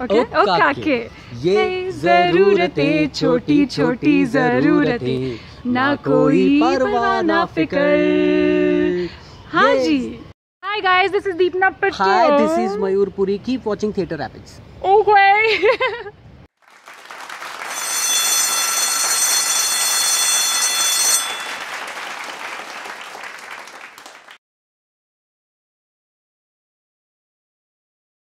ओ काके ये जरूरतें छोटी छोटी जरूरतें। ना कोई परवाह ना फिकर। हाँ जी। Hi guys this is Deepna Patel hi this is Mayurpuri keep watching theatre rapids Okay.